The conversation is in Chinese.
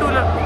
टू